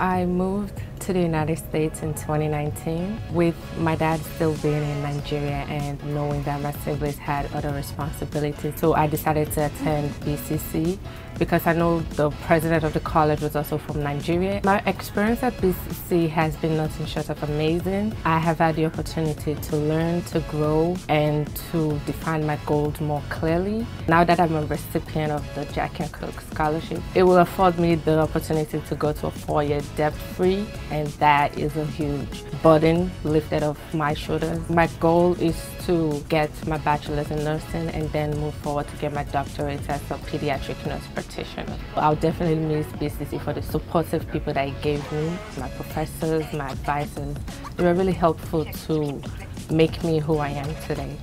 I moved to the United States in 2019 with my dad still being in Nigeria and knowing that my siblings had other responsibilities. So I decided to attend BCC because I know the president of the college was also from Nigeria. My experience at BCC has been nothing short of amazing. I have had the opportunity to learn, to grow, and to define my goals more clearly. Now that I'm a recipient of the Jack Kent Cooke Scholarship, it will afford me the opportunity to go to a four-year debt-free and that is a huge burden lifted off my shoulders. My goal is to get my bachelor's in nursing and then move forward to get my doctorate as a pediatric nurse practitioner. I'll definitely miss BCC for the supportive people that it gave me, my professors, my advisors. They were really helpful to make me who I am today.